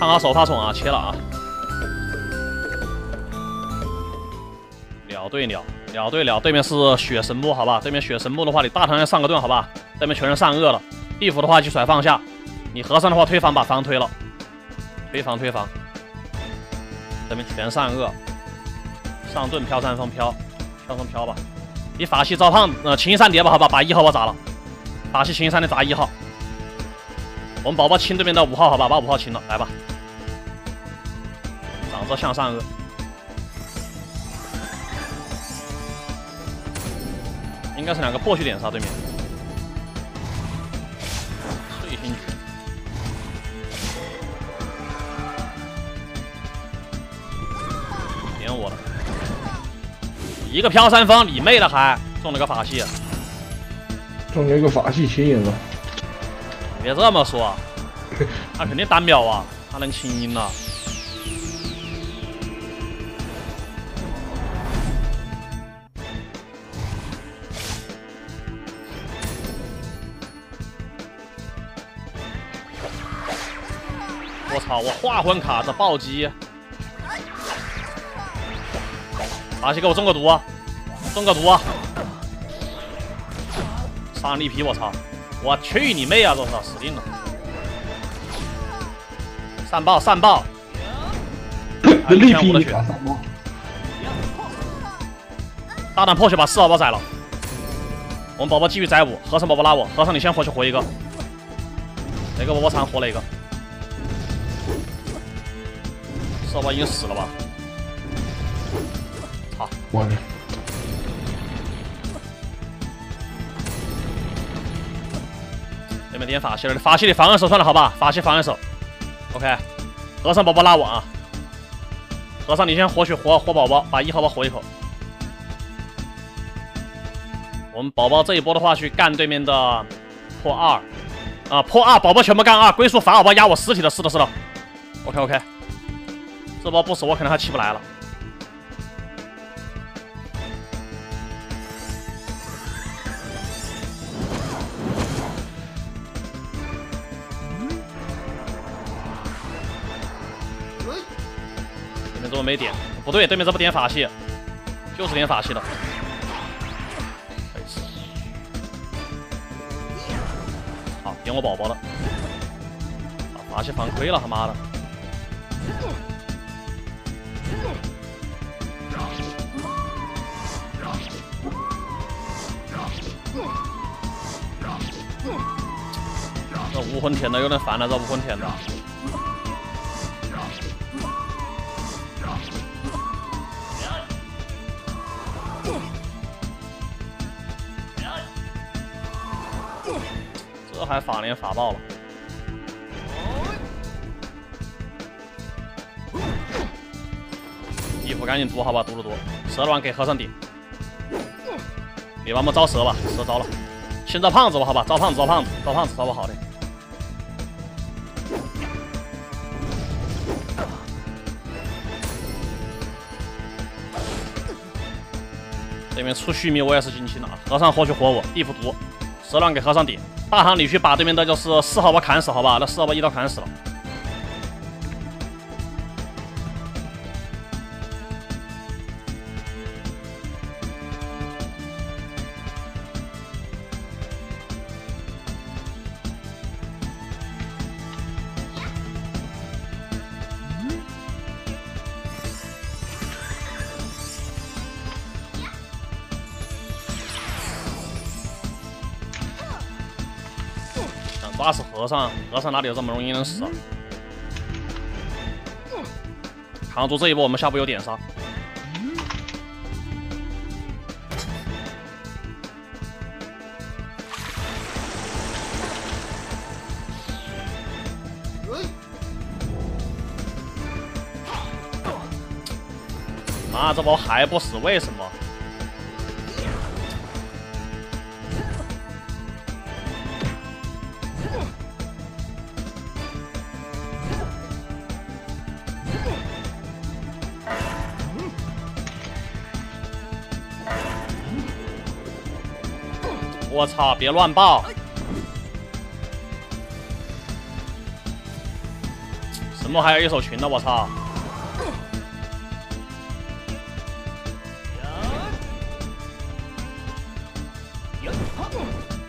看好手法虫啊，切了啊！鸟对鸟，鸟对鸟，对面是血神木，好吧？对面血神木的话，你大唐要上个盾，好吧？对面全是上颚了，地府的话就甩放下，你和尚的话推防把防推了，推防推防，对面全上颚，上盾飘山峰飘，飘风飘吧！你法系招胖呃青山叠吧，好吧？把一号我砸了，法系青山的砸一号，我们宝宝清对面的五号，好吧？把五号清了，来吧！长着向上颚，应该是两个破血点杀对面。碎星拳，点我了，一个飘三方，你妹的还中了个法系，中了一个法系清影了。别这么说，他肯定单秒啊，他能清音了。我操！我化魂卡的暴击，法系给我中个毒，中个毒，上力皮！我操！我去你妹啊！我操死定了！散爆散爆！力皮你卡散爆！大胆破血把四号宝宰了！我们宝宝继续宰五，和尚宝宝拉我，和尚你先活去活一个，哪个宝宝残活了一个。四宝已经死了吧？操！我的。对面点法系了，法系的防二手算了，好吧？法系防二手。OK，和尚宝宝拉我啊！和尚你先活血活活宝宝，把一号宝活一口。我们宝宝这一波的话去干对面的破二啊，破二宝宝全部干二，龟速法宝宝压我尸体的，是的，是的。OK OK。这波不死我可能还起不来了。对面怎么没点？不对，对面这不点法系，就是点法系的。好，点我宝宝了。法系反亏了，他妈的！这武魂填的有点烦了，这武魂填的。这还法连法爆了。衣服赶紧毒好吧，毒了毒，蛇卵给和尚顶。你帮我招蛇吧，蛇招了。先招胖子吧，好吧，招胖子，招胖子，招胖子招不好的。对面出须弥，我也是进去了啊。和尚活去活我，地府毒，蛇卵给和尚顶。大唐你去把对面的就是四号把砍死，好吧，那四号把一刀砍死了。抓死和尚，和尚哪里有这么容易能死？扛住这一波，我们下波有点杀。啊，这波还不死，为什么？我操！别乱爆！什么还有一手群呢？我操！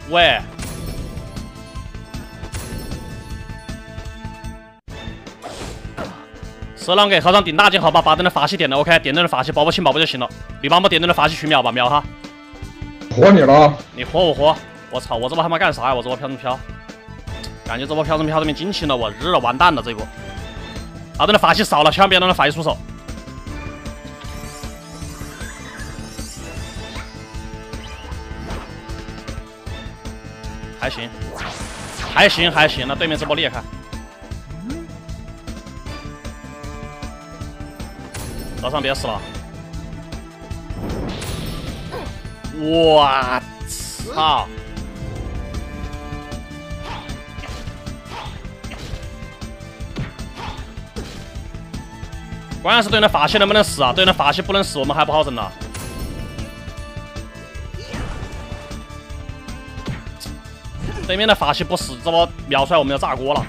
喂，十郎给和尚顶大金，好吧，把等的法器点了，OK，点灯的法器宝宝清宝宝就行了。你帮我点灯的法器去秒吧，秒他。活你了！你活我活！我操，我这波他妈干啥呀？我这波飘什么飘？感觉这波飘什么飘都没惊奇了，我日了，完蛋了这波。大灯的法器少了，千万别让他法器出手。还行，还行，还行。那对面这波裂开，和尚别死了！我操！关键是对面的法器能不能死啊？对面的法器不能死，我们还不好整呢。对面的法器不死，这波秒出来我们要炸锅了。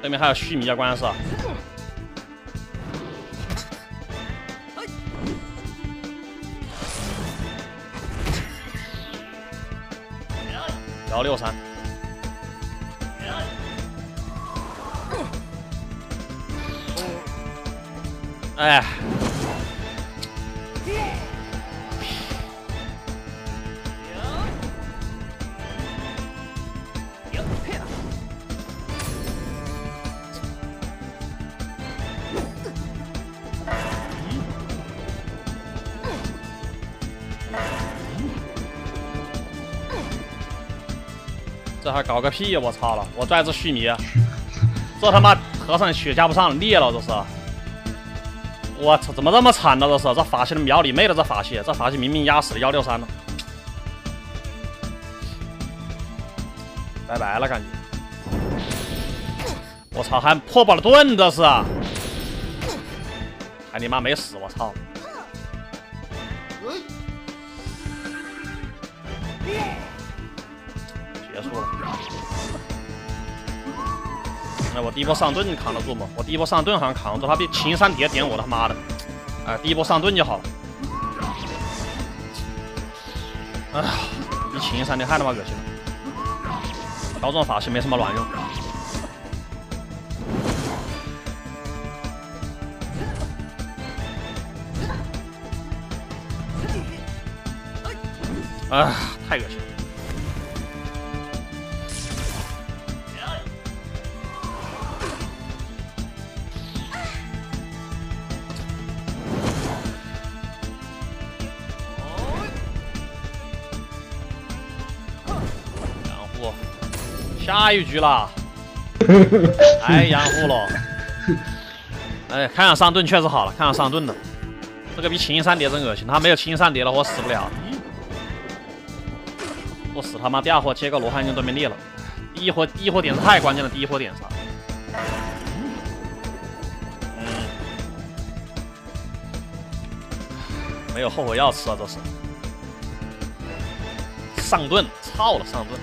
对面还有续迷啊，关键是。幺六三。哎。这还搞个屁！我操了，我拽只须弥，这他妈和尚血加不上，裂了这是。我操，怎么这么惨呢？这是这法器的秒你妹的！这法器，这法器明明压死了幺六三了，拜拜了感觉。我操，还破爆了盾，这是，还你妈没死！我操。束了。那我第一波上盾扛得住吗？我第一波上盾好像扛得住，他被秦山叠点我，他妈的！哎，第一波上盾就好了。哎呀，比秦山蝶太他妈恶心了。高中法器没什么卵用。哎，太恶心了。下一局了，太养护了。哎，看上上盾确实好了，看上上盾了。这个比青山叠真恶心，他没有青山蝶了，我死不了。我死他妈第二火接个罗汉经都没裂了。第一火第一火点是太关键了，第一火点上。嗯，没有后悔药吃啊，这是。上盾，操了上盾。